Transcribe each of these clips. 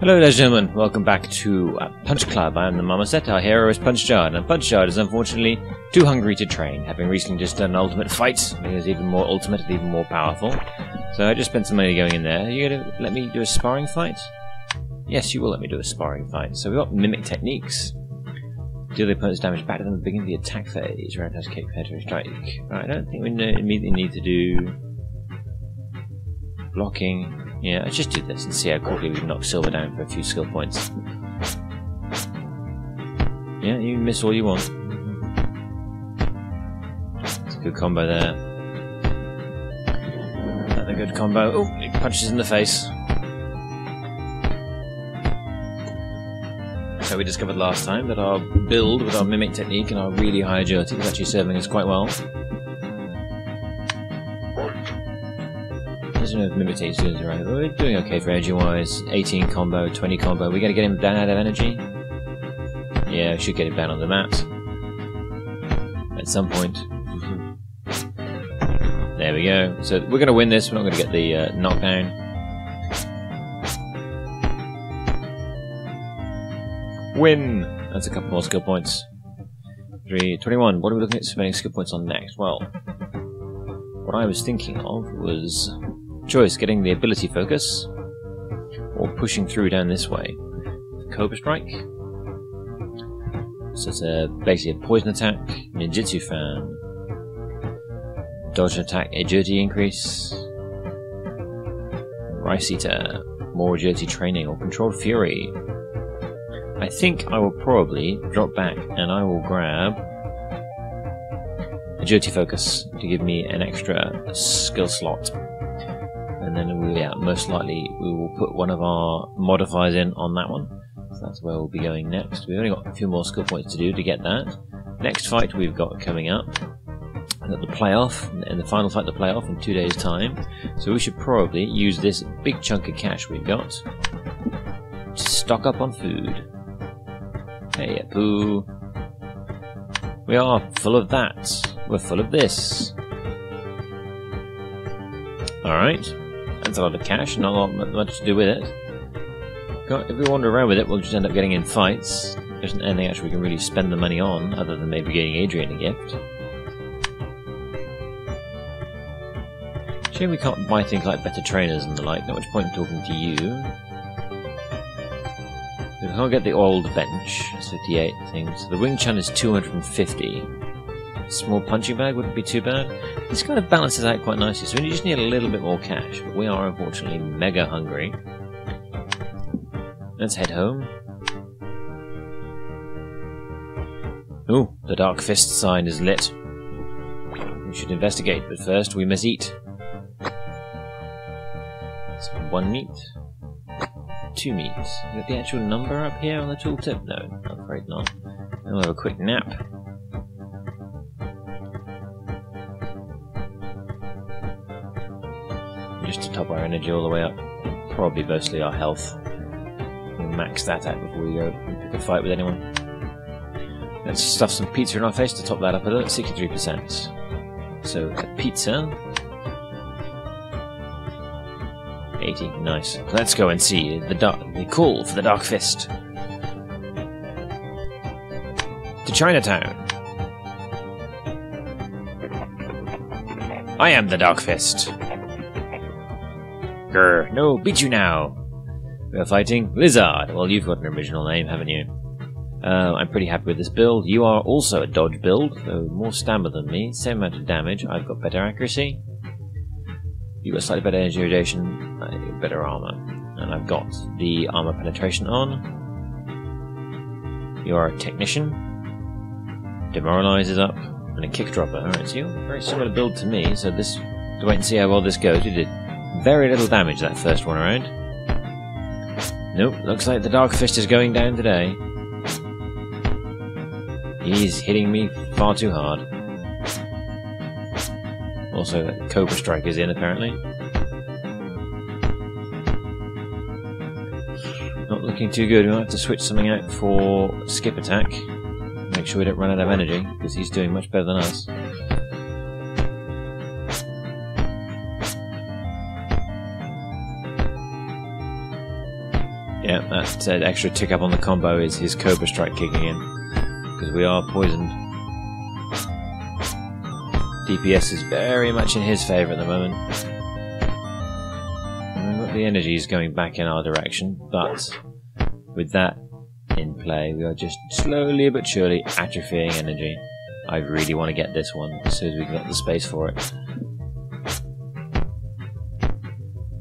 Hello, and gentlemen. Welcome back to uh, Punch Club. I am the Marmoset. Our hero is Punch Jard, and Punch Jard is unfortunately too hungry to train, having recently just done an ultimate fight. He was even more ultimate and even more powerful. So I just spent some money going in there. Are you going to let me do a sparring fight? Yes, you will let me do a sparring fight. So we've got Mimic Techniques. Deal the opponent's damage back to them at the beginning of the attack phase. Roundhouse kick, penetrating strike. Right, I don't think we immediately need to do blocking. Yeah, let's just do this and see how quickly we can knock Silver down for a few skill points. Yeah, you miss all you want. It's a good combo there. Another good combo. Oh, it punches in the face. So we discovered last time that our build with our Mimic technique and our really high agility is actually serving us quite well. Is doing it right. We're doing okay for energy wise. 18 combo, 20 combo. We gotta get him down out of energy. Yeah, we should get him down on the mat. At some point. there we go. So we're gonna win this. We're not gonna get the uh, knockdown. Win! That's a couple more skill points. 3, 21. What are we looking at spending skill points on next? Well, what I was thinking of was choice getting the ability focus or pushing through down this way. Cobra Strike. So it's a, basically a poison attack, ninjutsu fan, dodge attack, agility increase, Rice Eater, more agility training, or controlled fury. I think I will probably drop back and I will grab agility focus to give me an extra skill slot and then we, yeah, most likely we will put one of our modifiers in on that one. So that's where we'll be going next. We've only got a few more skill points to do to get that. Next fight we've got coming up, at the playoff, and the final fight, the playoff, in two days' time. So we should probably use this big chunk of cash we've got to stock up on food. Hey, Apu. We are full of that. We're full of this. Alright. That's a lot of cash, not a lot much to do with it. If we wander around with it, we'll just end up getting in fights. There isn't anything actually we can really spend the money on, other than maybe getting Adrian a gift. Shame we can't buy things like better trainers and the like, not much point in talking to you. We can't get the old bench, it's 58 things. The Wing Chun is 250. Small punching bag wouldn't be too bad. This kind of balances out quite nicely, so we just need a little bit more cash, but we are unfortunately mega hungry. Let's head home. Oh, the Dark Fist sign is lit. We should investigate, but first we must eat. So one meat. Two meats. Is the actual number up here on the tooltip? No, I'm afraid not. I'll have a quick nap. Just to top our energy all the way up. Probably mostly our health. We'll max that out before we go and pick a fight with anyone. Let's stuff some pizza in our face to top that up a little, 63%. So, a pizza. 80, nice. Let's go and see the, the call for the Dark Fist. To Chinatown. I am the Dark Fist. Grr, no, beat you now! We're fighting Lizard. Well, you've got an original name, haven't you? Uh, I'm pretty happy with this build. You are also a dodge build, though more stamina than me. Same amount of damage. I've got better accuracy. You've got slightly better energy radiation, uh, better armor. And I've got the armor penetration on. You are a technician. Demoralize is up. And a kick dropper. Alright, so you're very similar build to me, so this to wait and see how well this goes. We did very little damage that first one around. Nope, looks like the Dark Fist is going down today. He's hitting me far too hard. Also, Cobra Strike is in, apparently. Not looking too good. We might have to switch something out for Skip Attack. Make sure we don't run out of energy, because he's doing much better than us. That uh, extra tick up on the combo is his Cobra Strike kicking in. Because we are poisoned. DPS is very much in his favour at the moment. The energy is going back in our direction, but with that in play, we are just slowly but surely atrophying energy. I really want to get this one as soon as we can get the space for it.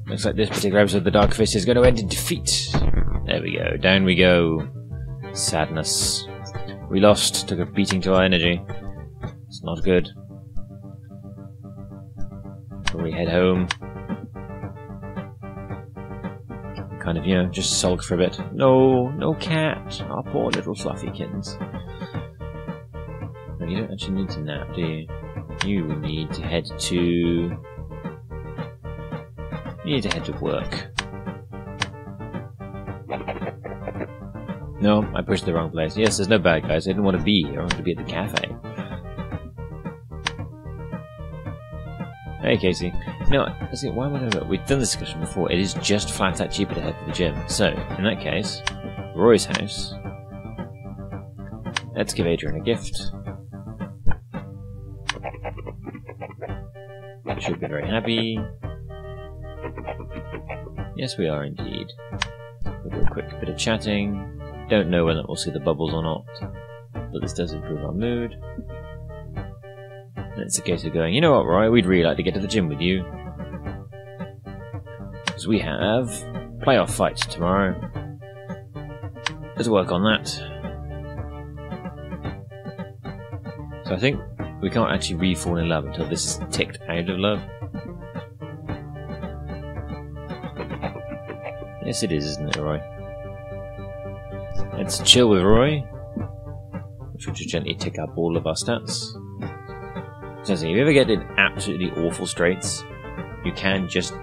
Looks like this particular episode of the Dark Fist is going to end in defeat. There we go. Down we go. Sadness. We lost. Took a beating to our energy. It's not good. we head home. Kind of, you know, just sulk for a bit. No, no cat. Our poor little fluffy kittens. You don't actually need to nap, do you? You need to head to... You need to head to work. No, I pushed the wrong place. Yes, there's no bad guys. I didn't want to be here. I wanted to be at the cafe. Hey, Casey. No, I see, why would I... We've done this discussion before. It is just flat out cheaper to head to the gym. So, in that case, Roy's house. Let's give Adrian a gift. Should be very happy. Yes, we are indeed. We'll do a quick bit of chatting. Don't know whether we'll see the bubbles or not, but this does improve our mood. And it's a case of going, you know what, Roy, we'd really like to get to the gym with you. Because we have playoff fight tomorrow. Let's work on that. So I think we can't actually re-fall in love until this is ticked out of love. Yes, it is, isn't it, Roy? Let's chill with Roy, which will just gently tick up all of our stats. So, if you ever get in absolutely awful straits, you can just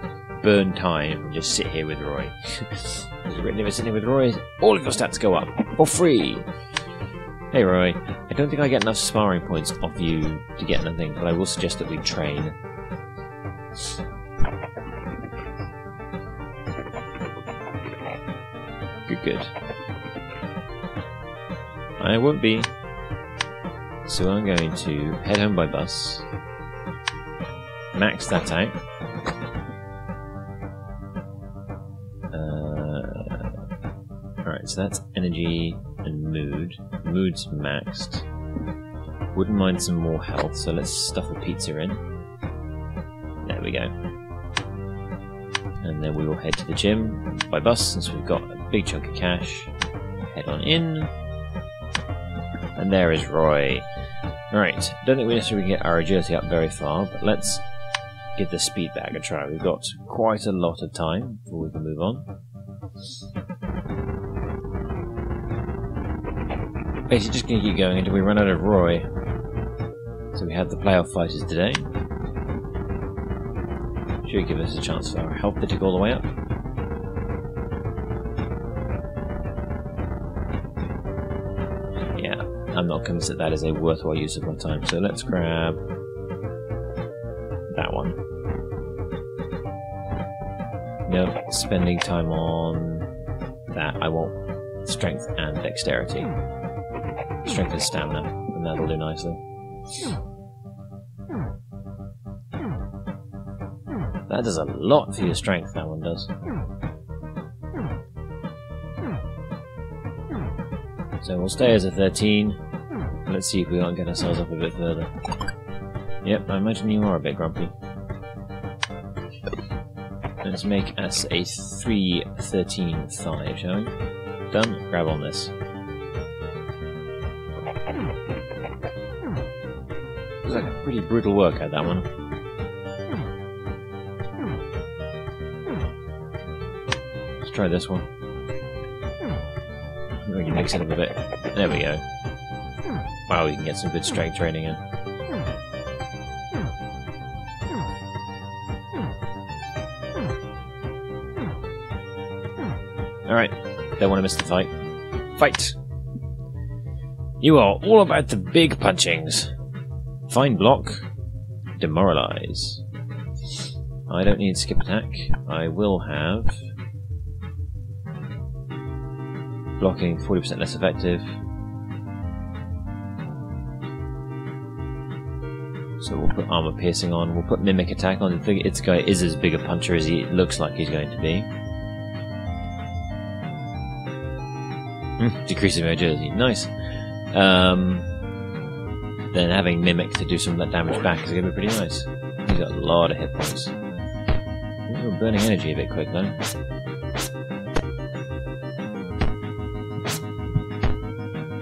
burn time and just sit here with Roy. Because you're sitting with Roy, all of your stats go up for free. Hey Roy, I don't think I get enough sparring points off you to get anything, but I will suggest that we train. Good, good. I won't be. So I'm going to head home by bus, max that out. Uh, Alright, so that's energy and mood. Mood's maxed. Wouldn't mind some more health, so let's stuff a pizza in. There we go. And then we will head to the gym by bus since we've got a big chunk of cash. Head on in. And there is Roy. Right, don't think we necessarily get our agility up very far, but let's give the speed back a try. We've got quite a lot of time before we can move on. Basically just going to keep going until we run out of Roy. So we have the playoff fighters today. Should give us a chance for our health to tick all the way up. Not convinced that that is a worthwhile use of my time, so let's grab that one. No, spending time on that. I want strength and dexterity. Strength and stamina, and that'll do nicely. That does a lot for your strength, that one does. So we'll stay as a 13. Let's see if we can't get ourselves up a bit further. Yep, I imagine you are a bit grumpy. Let's make us a 3 13 5, shall we? Done. Grab on this. Looks like a pretty brutal workout, that one. Let's try this one. Can mix it up a bit. There we go. Wow, we can get some good strength training in. Alright, don't want to miss the fight. Fight! You are all about the big punchings. Fine block. Demoralize. I don't need skip attack. I will have blocking 40% less effective. So we'll put armor piercing on. We'll put mimic attack on. Its guy is as big a puncher as he looks like he's going to be. Hmm, decreasing agility. Nice. Um, then having mimic to do some of that damage back is going to be pretty nice. He's got a lot of hit points. We're burning energy a bit quick though.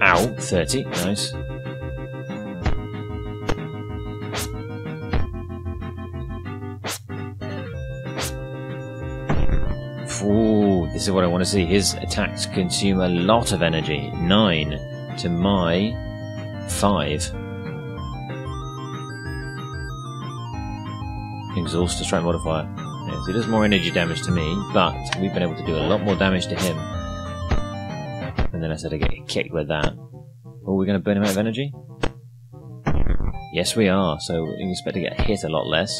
Ow, 30, nice. This is what I want to see. His attacks consume a lot of energy. 9 to my 5. Exhaust to strike modifier. Yes, it does more energy damage to me, but we've been able to do a lot more damage to him. And then I said I get kicked with that. Are we're going to burn him out of energy? Yes, we are. So we expect to get hit a lot less.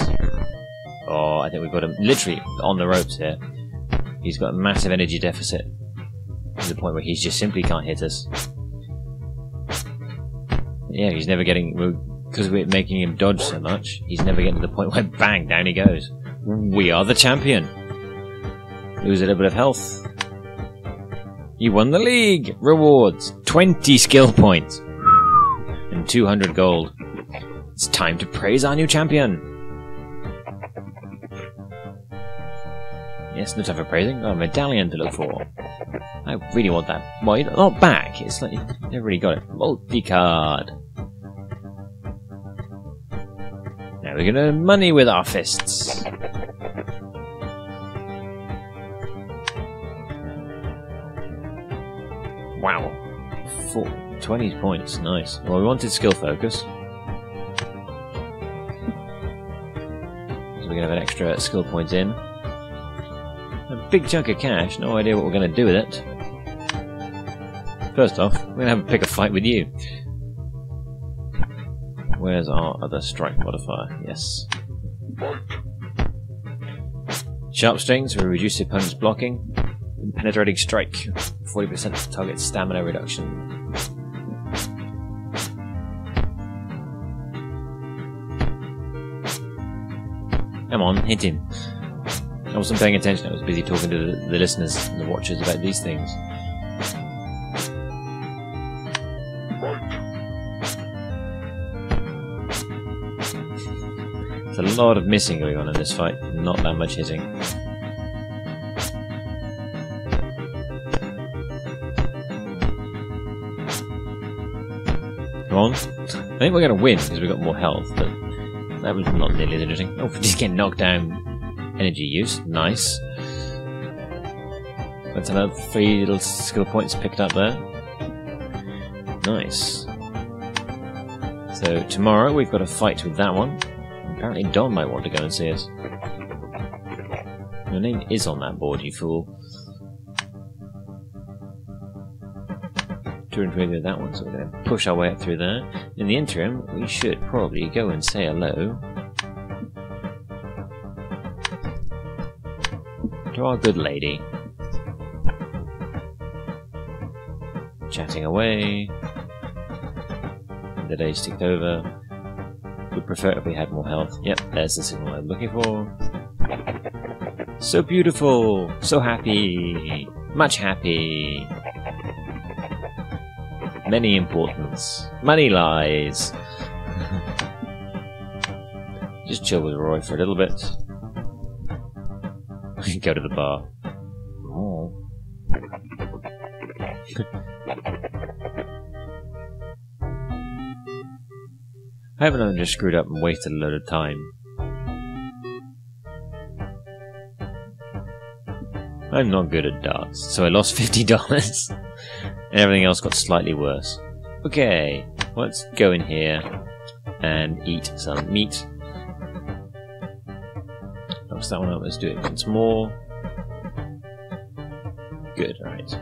Oh, I think we've got him literally on the ropes here. He's got a massive energy deficit to the point where he just simply can't hit us. Yeah, he's never getting because we're making him dodge so much. He's never getting to the point where bang down he goes. We are the champion. Lose a little bit of health. You won the league! Rewards 20 skill points and 200 gold. It's time to praise our new champion. Yes, no time for praising. Oh, medallion to look for. I really want that. Well, not back. It's like you never really got it. Multi card. Now we're gonna earn money with our fists. Wow. Four, 20 points, nice. Well, we wanted skill focus. So we're going to have an extra skill point in. Big chunk of cash, no idea what we're going to do with it. First off, we're going to have a pick a fight with you. Where's our other strike modifier? Yes. Sharp strings will reduce the opponent's blocking. Penetrating strike, 40% target stamina reduction. Come on, hit him. I wasn't paying attention, I was busy talking to the, listeners and the watchers about these things. There's a lot of missing going on in this fight, not that much hitting. I think we're going to win because we've got more health, but that was not nearly as interesting. Oh, just getting knocked down energy use. Nice. That's another three little skill points picked up there. Nice. So tomorrow we've got a fight with that one. Apparently Don might want to go and see us. Your name is on that board, you fool. 220 with that one, so we're going to push our way up through there. In the interim, we should probably go and say hello to our good lady. Chatting away. The day's ticked over. Would prefer if we had more health. Yep, there's the signal I'm looking for. So beautiful! So happy! Much happy! Many importance. Money lies. Just chill with Roy for a little bit. Go to the bar. Oh. I haven't only just screwed up and wasted a load of time. I'm not good at darts, so I lost $50. and everything else got slightly worse. Okay, let's go in here and eat some meat. That one up, let's do it once more. Good, alright.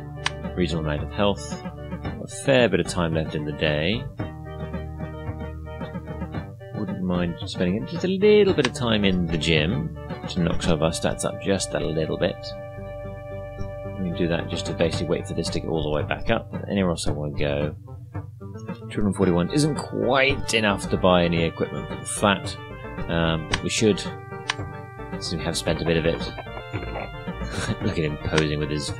Reasonable amount of health. A fair bit of time left in the day. Wouldn't mind spending just a little bit of time in the gym to knock some of our stats up just a little bit. We can do that just to basically wait for this to get all the way back up. Anywhere else I want to go. 241 isn't quite enough to buy any equipment for the flat. Um, we should, since we have spent a bit of it. Look at him posing with his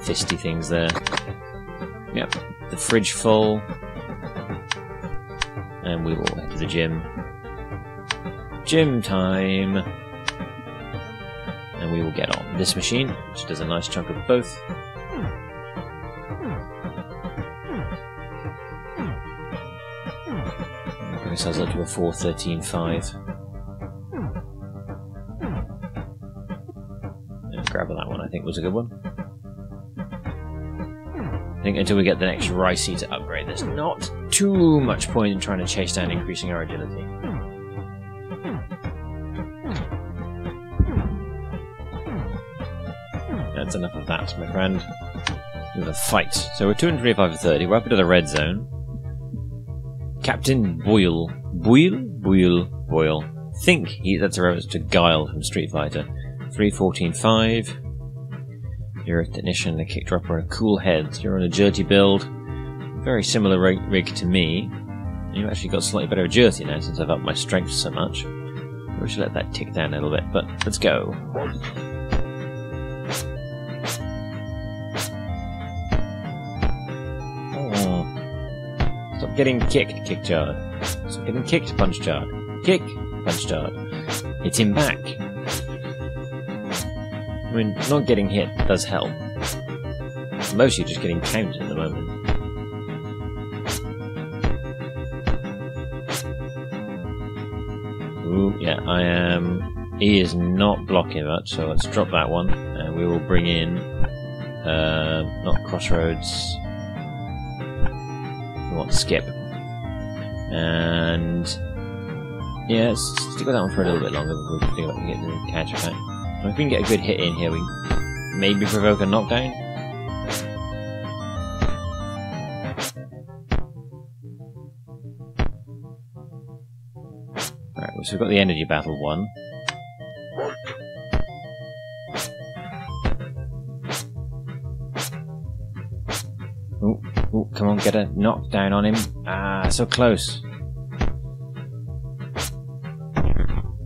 fisty things there. Yep, the fridge full. And we will head to the gym. Gym time! And we will get on this machine, which does a nice chunk of both. Ourselves up to a 413.5. And grab that one, I think was a good one. I think until we get the next Rice Eater upgrade, there's not too much point in trying to chase down increasing our agility. That's enough of that, my friend. We have a fight. So we're 225 to 30, we're up into the red zone. Captain Boyle. Boyle? Boyle. Boyle. Think he, that's a reference to Guile from Street Fighter. 314.5. You're a technician, a kick dropper, and a cool head. You're on a agility build. Very similar rig, rig to me. You've actually got slightly better agility now since I've upped my strength so much. We should let that tick down a little bit, but let's go. Getting kicked, kick Jard. Stop getting kicked, punch Jard. Kick, punch Jard. Hit him back. I mean, not getting hit does help. Mostly just getting counted at the moment. Ooh, yeah, I am. He is not blocking much, so let's drop that one, and we will bring in. Uh, not crossroads. Skip. And. Yeah, let's stick with that one for a little bit longer before we think about getting the catch effect. If we can get a good hit in here, we maybe provoke a knockdown. Right, so we've got the energy battle one. Get a knockdown on him. Ah, so close.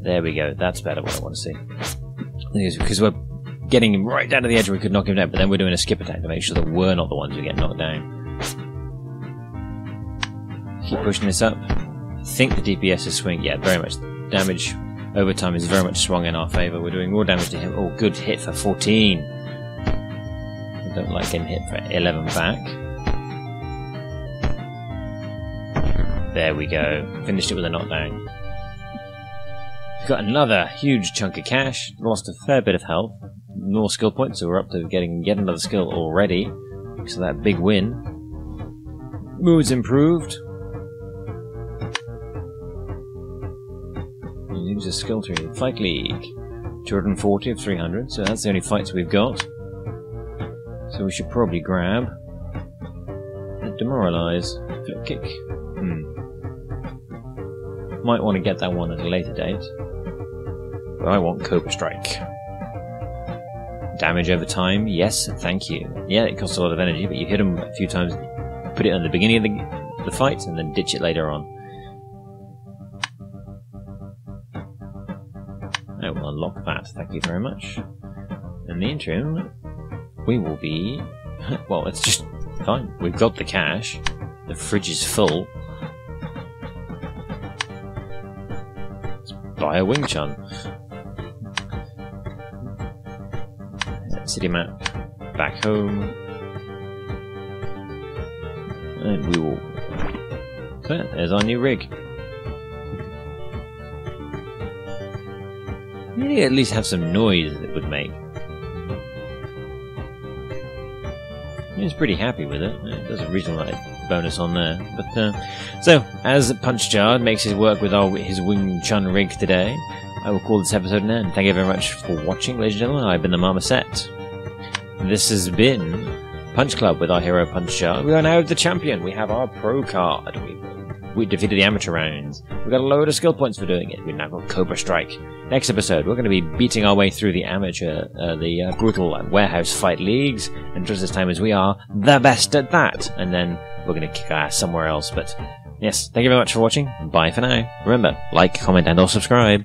There we go, that's better what I want to see because we're getting him right down to the edge where we could knock him down, but then we're doing a skip attack to make sure that we're not the ones who get knocked down. Keep pushing this up. I think the DPS is swing. Yeah, very much. Damage over time is very much swung in our favour. We're doing more damage to him. Oh, good hit for 14. I don't like him hit for 11 back. There we go. Finished it with a knockdown. We've got another huge chunk of cash, lost a fair bit of health, more skill points, so we're up to getting yet another skill already. So that big win. Mood's improved. Use a skill tree. Fight League. 240 of 300, so that's the only fights we've got. So we should probably grab Demoralize. Flip kick. Might want to get that one at a later date. But I want Cobra Strike. Damage over time, yes, thank you. Yeah, it costs a lot of energy, but you hit them a few times, put it at the beginning of the, the fight, and then ditch it later on. I will unlock that, thank you very much. In the interim, we will be... well, it's just fine. We've got the cash. The fridge is full. Let's a Wing Chun. city map back home. And we will... So there's our new rig. Maybe at least have some noise that it would make. He's pretty happy with it. There's a reasonable bonus on there. But uh, so, as Punch Jard makes his work with our, his Wing Chun rig today, I will call this episode an end. Thank you very much for watching, ladies and gentlemen. I've been the Marmoset. This has been Punch Club with our hero Punch Jard. We are now the champion. We have our pro card. We we defeated the amateur rounds. We got a load of skill points for doing it. We've now got Cobra Strike. Next episode, we're going to be beating our way through the amateur, uh, the uh, brutal warehouse fight leagues, and just this time as we are the best at that. And then we're going to kick ass somewhere else. But yes, thank you very much for watching. Bye for now. Remember, like, comment, and or subscribe.